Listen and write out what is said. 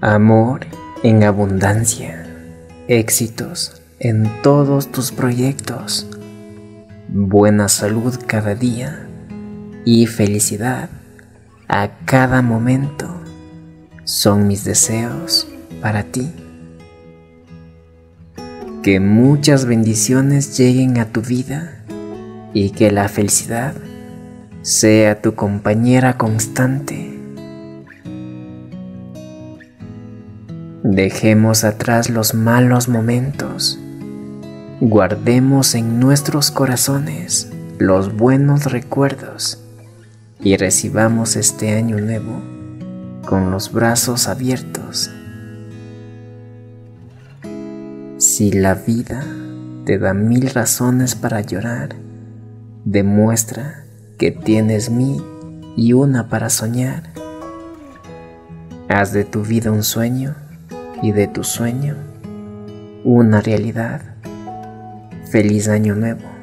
amor en abundancia, éxitos en todos tus proyectos, buena salud cada día y felicidad a cada momento son mis deseos para ti. Que muchas bendiciones lleguen a tu vida y que la felicidad sea tu compañera constante. Dejemos atrás los malos momentos. Guardemos en nuestros corazones los buenos recuerdos y recibamos este año nuevo con los brazos abiertos. Si la vida te da mil razones para llorar, demuestra que tienes mil y una para soñar. Haz de tu vida un sueño y de tu sueño una realidad. Feliz año nuevo.